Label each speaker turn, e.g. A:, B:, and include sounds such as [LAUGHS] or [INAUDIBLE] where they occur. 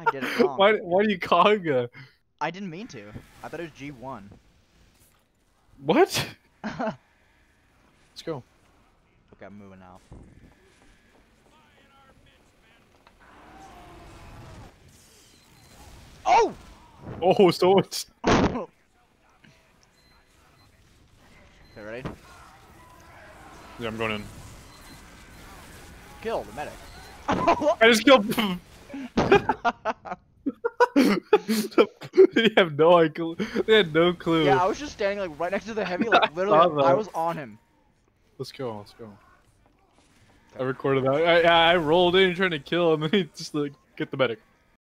A: I did it wrong.
B: Why? Why do you conga?
A: I didn't mean to. I thought it was G1.
B: What? Let's go.
A: Okay, I'm moving now. Oh!
B: Oh, so it's [LAUGHS]
A: okay, ready?
B: yeah. I'm going in.
A: Kill the medic. [LAUGHS]
B: I just killed. They have no idea. They had no clue.
A: yeah, I was just standing like right next to the heavy, like [LAUGHS] literally,
B: saw
A: I was on him.
B: Let's go. Let's go. I recorded that. I, I I rolled in trying to kill him, and he just like get the medic.